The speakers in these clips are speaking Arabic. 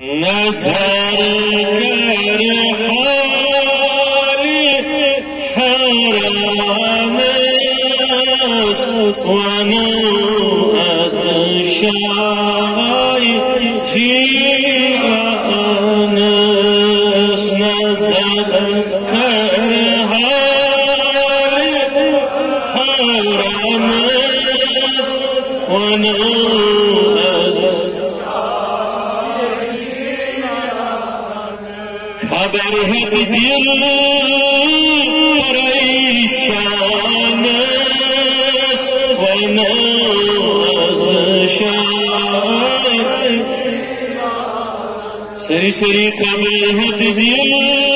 نظر کر حالی حرام است و از شای جیان است نظر کر حالی حرام करद दिल वन श्रीदित دل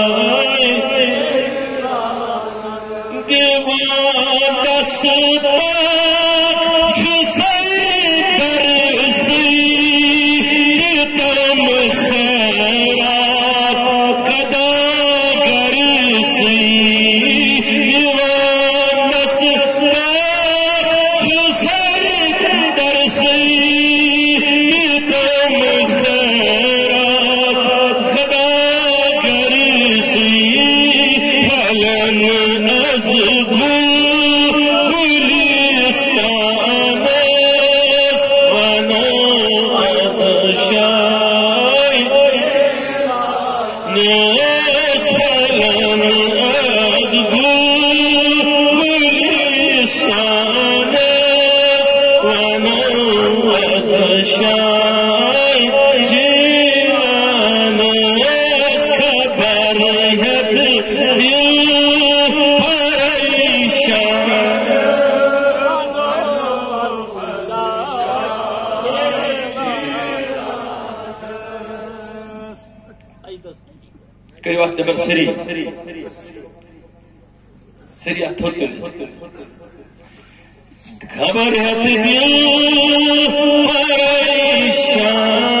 كل واحدة من سري سري خبر هتبيو پریشان ولی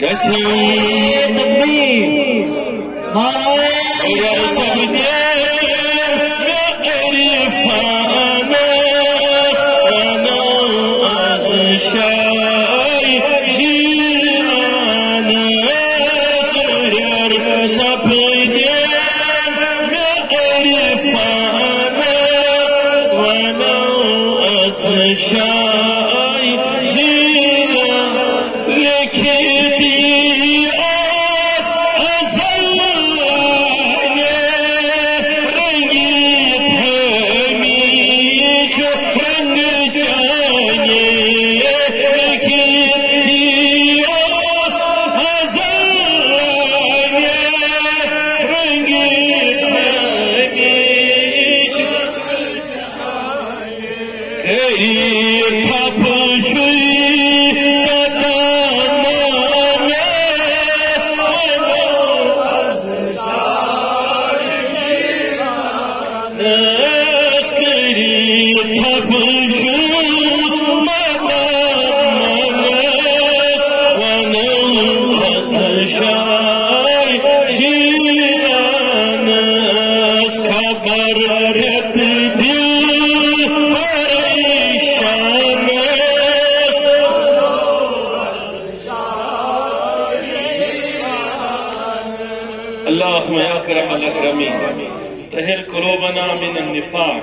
كسيد الدين يا صبدين نعرف ناس أنا ازشاي أنا يا صبدين نعرف ناس أنا ازشاي है اللهم يا اكرم الاكرمين طهر قلوبنا من النفاق